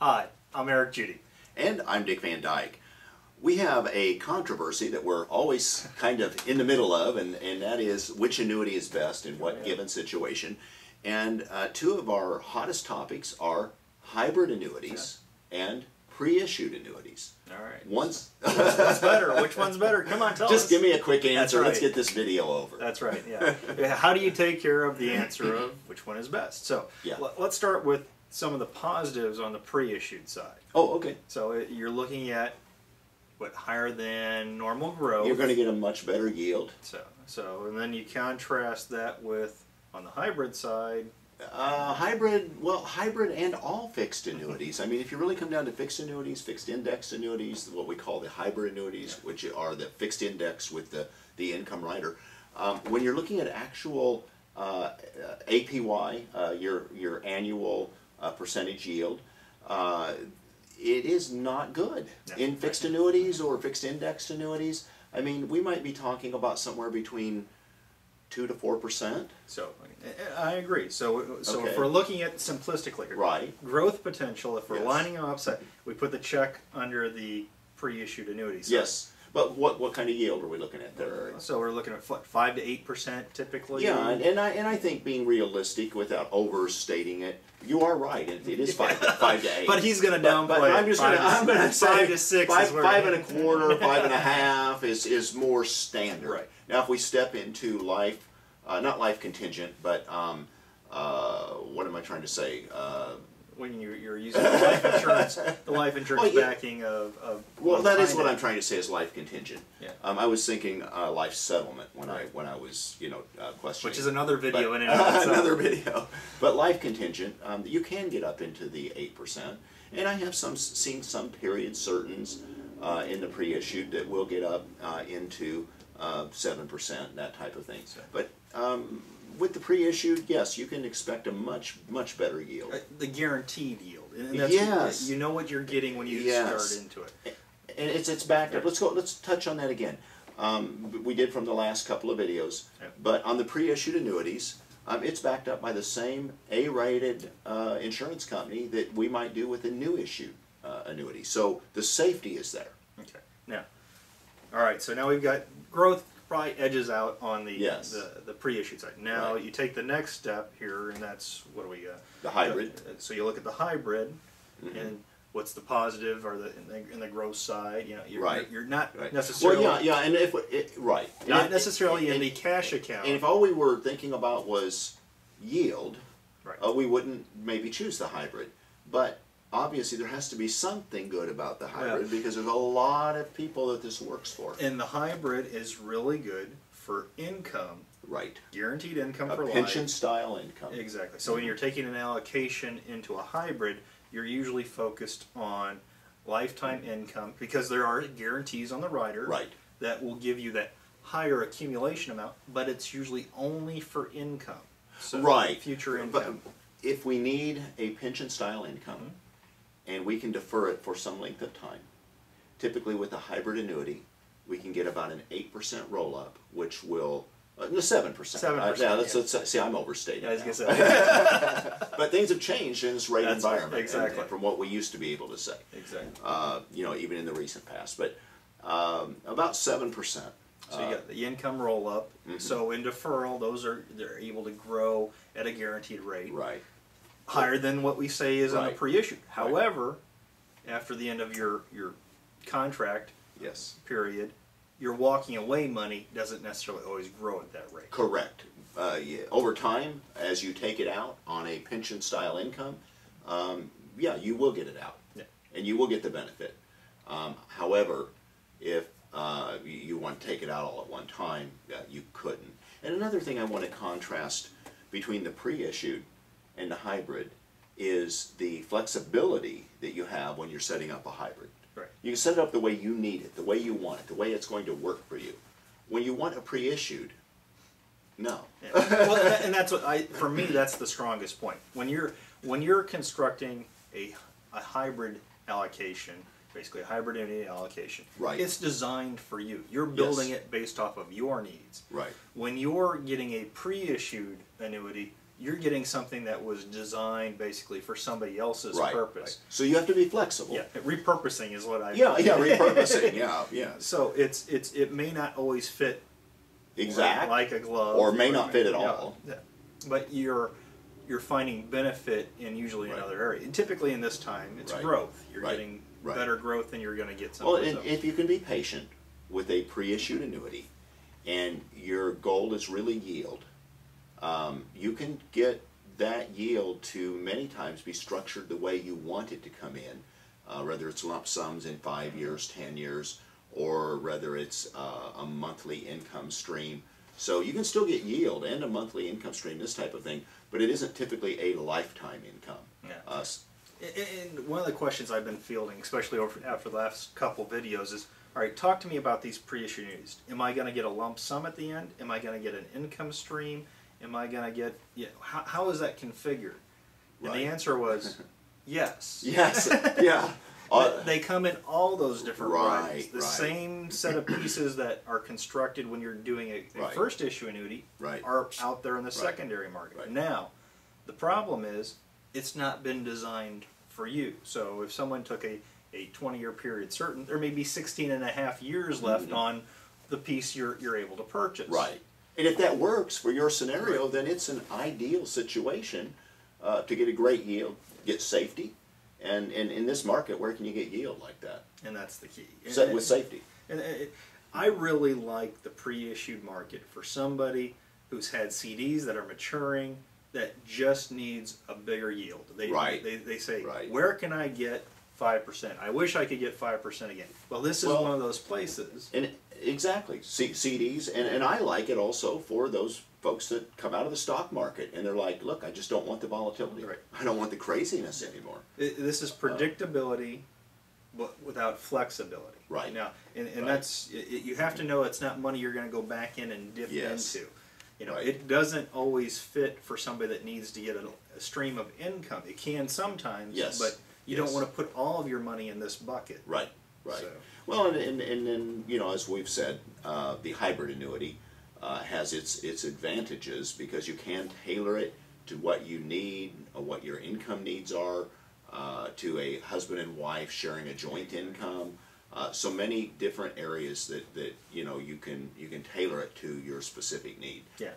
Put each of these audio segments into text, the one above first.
Hi, I'm Eric Judy. And I'm Dick Van Dyke. We have a controversy that we're always kind of in the middle of, and, and that is which annuity is best in what given situation. And uh, two of our hottest topics are hybrid annuities and pre-issued annuities. All right. Once, What's better? Which one's better? Come on, tell just us. give me a quick answer. Let's get this video over. That's right. Yeah. Yeah, How do you take care of the answer of which one is best? So Yeah. let- let's start with some of the positives on the pre-issued side. oh, okay. So it, you're looking at what higher than normal growth. You're going to get a much better yield. So so and then you contrast that with on the hybrid side. Uh, hybrid, well, hybrid and all fixed annuities. I mean, if you really come down to fixed annuities, fixed index annuities, what we call the hybrid annuities, which are the fixed index with the, the income rider, um, when you're looking at actual uh, APY, uh, your, your annual uh, percentage yield, uh, it is not good. No. In fixed annuities or fixed indexed annuities, I mean, we might be talking about somewhere between 2 to 4 percent. So I agree. So so Okay. if we're looking at simplistically Right. growth potential, if we're Yes. lining them up, so we put the check under the pre-issued annuity. side. Yes, but what, what kind of yield are we looking at there? So we're looking at five to eight percent typically. Yeah, and, and I and I think being realistic without overstating it, you are right. It, it is five five to eight. But he's But- but downplay I'm just gonna to- I'm gonna say five to six five, five and a quarter, five and a half is is more standard. Right. Now, if we step into life, uh, not life contingent, but um, uh, what am I trying to say? Uh, when you're, you're using the life insurance, the life insurance Well, yeah. backing of, of Well, that is what I'm trying to say is life contingent. Yeah. Um, I was thinking uh, life settlement when I when I was you know uh, questioning. Which is another video But- in and of another video. But life contingent, um, you can get up into the eight percent, and I have some seen some period certains uh, in the pre-issued that will get up uh, into uh, seven percent, that type of thing. But um, with the pre-issued, yes, you can expect a much much better yield. Uh, the guaranteed yield. And that's, Yes. You know what you're getting when you Yes. start into it. and it's it's backed up. Let's go. Let's touch on that again. Um, we did from the last couple of videos, Yeah. but on the pre-issued annuities, um, it's backed up by the same A-rated uh, insurance company that we might do with a new issue uh, annuity. So the safety is there. Okay. Now, all right. So now we've got growth probably edges out on the Yes. the, the pre-issued side. Now Right. you take the next step here, and that's what do we got? The hybrid. Uh, So you look at the hybrid, Mhm. and what's the positive or the in the, in the growth side? You know, you're, Right. you're, you're not Right. necessarily Well, yeah, yeah, and if it, right, not And- necessarily in and- the cash account. And if all we were thinking about was yield, right. uh, we wouldn't maybe choose the hybrid. But obviously, there has to be something good about the hybrid because there's a lot of people that this works for. and the hybrid is really good for income, Right. guaranteed income A for pension life. style income. Exactly. So when you're taking an allocation into a hybrid, you're usually focused on lifetime income because there are guarantees on the rider Right. that will give you that higher accumulation amount, but it's usually only for income. So Right. Future income. But if we need a pension style income Mm-hmm. And we can defer it for some length of time, typically with a hybrid annuity, we can get about an 8% roll up, which will. Uh, no, 7%. 7%, Uh, yeah, let's, yeah. see, I'm overstating. Yeah, I was now. gonna say. but things have changed in this rate That's- environment exactly. and from what we used to be able to say. exactly. Uh, you know, even in the recent past. But um, about 7%. So you got the income roll up. Mhm. So in deferral, those are they're able to grow at a guaranteed rate. Right. Higher than what we say is on a pre-issued. However, after the end of your your contract Yes. period, your walking away money doesn't necessarily always grow at that rate. Correct. Uh, yeah, over time, as you take it out on a pension style income, um, yeah, you will get it out. Yeah. And you will get the benefit. Um, however, if uh, you, you want to take it out all at one time, uh, you couldn't. And another thing I want to contrast between the pre issued and the hybrid is the flexibility that you have when you're setting up a hybrid. Right. You can set it up the way you need it, the way you want it, the way it's going to work for you. When you want a pre issued, no. Yeah. well, and, that, and that's what I for me that's the strongest point. When you're when you're constructing a a hybrid allocation, basically a hybrid annuity allocation, Right. it's designed for you. You're building it based off of your needs. Right. When you're getting a pre-issued annuity, you're getting something that was designed basically for somebody else's right, purpose. right. So you have to be flexible. Yeah, repurposing is what I. Yeah, yeah, repurposing. Yeah, yeah. So it's it's it may not always fit exactly like, like a glove, Or may not fit at yeah, all. Yeah. But you're you're finding benefit in usually Right. another area. And typically in this time, it's Right. growth. You're getting better growth than you're going to get Well, and else. if you can be patient with a pre-issued annuity, and your goal is really yield, um, you can get that yield to many times be structured the way you want it to come in, uh, whether it's lump sums in five years, ten years, or whether it's uh, a monthly income stream. So you can still get yield and a monthly income stream, this type of thing, but it isn't typically a lifetime income. Yeah. Uh, And- And one of the questions I've been fielding, especially over, after the last couple videos, is all right, talk to me about these pre issued annuities. Am I going to get a lump sum at the end? Am I going to get an income stream? Am I going to get, know, how, how is that configured? And Right. the answer was yes. yes, yeah. Uh, they come in all those different Right, varieties. The right. same set of pieces that are constructed when you're doing a, a Right. first issue annuity Right. are out there in the secondary market. Right. Now, the problem is it's not been designed for you. So if someone took a, a 20 year period certain, there may be 16 and a half years left on the piece you're, you're able to purchase. Mm-hmm. Right. And if that works for your scenario, then it's an ideal situation uh, to get a great yield, get safety, and, and in this market, where can you get yield like that? And that's the key. And- Set with safety. And it, I really like the pre-issued market for somebody who's had CDs that are maturing that just needs a bigger yield. They Right. they, they say, Right. where can I get five percent? I wish I could get five percent again. Well, this is Well- one of those places. And exactly, C- CDs, and, and I like it also for those folks that come out of the stock market and they're like, look, I just don't want the volatility. Right. I don't want the craziness anymore. It, this is predictability, but without flexibility. Right. now, and, and Right. that's it, it- you have to know it's not money you're going to go back in and dip Yes. into. You know, Right. it doesn't always fit for somebody that needs to get a, a stream of income. It can sometimes, Yes. but you Yes. don't want to put all of your money in this bucket. Right, right. So- Well, and, and, and then, you know, as we've said, uh, the hybrid annuity uh, has its, its advantages because you can tailor it to what you need, uh, what your income needs are, uh, to a husband and wife sharing a joint income. Uh, so many different areas that, that you know you can you can tailor it to your specific need. Yeah.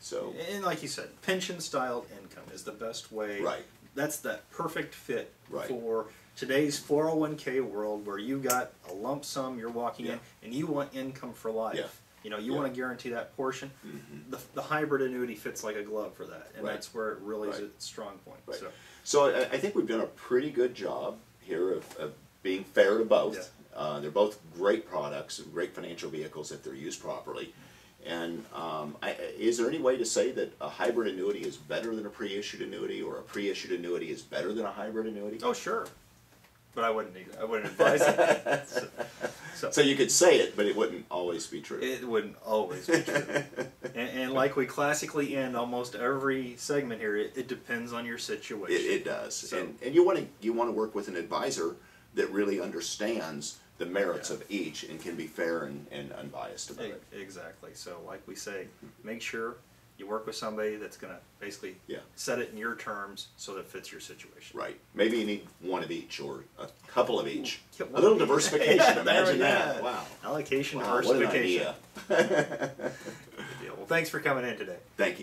So And like you said, pension styled income is the best way. Right. That's that perfect fit Right. for today's 401k world where you got a lump sum you're walking in and you want income for life. Yeah. You know, you Yeah. want to guarantee that portion. The, the hybrid annuity fits like a glove for that. And Right. that's where it really is Right. its strong point. Right. So, So I, I think we've done a pretty good job here of, of being fair to both. Yeah. Uh, they're both great products, and great financial vehicles if they're used properly. And um, I, is there any way to say that a hybrid annuity is better than a pre-issued annuity, or a pre-issued annuity is better than a hybrid annuity? oh, sure. But I wouldn't I wouldn't advise it. so, so, So you could say it, but it wouldn't always be true. It wouldn't always be true. and, and like we classically end almost every segment here, it, it depends on your situation. It, it does, So- and, and you want to you want to work with an advisor that really understands the merits Yeah. of each and can be fair and, and unbiased about it. Exactly. So, like we say, make sure you work with somebody that's going to basically Yeah. set it in your terms so that it fits your situation. Right. Maybe you need one of each or a couple of each. Yeah, A little diversification. Yeah, Imagine that. Wow. Allocation, Wow, what an diversification. idea. Good deal. Well, thanks for coming in today. Thank you.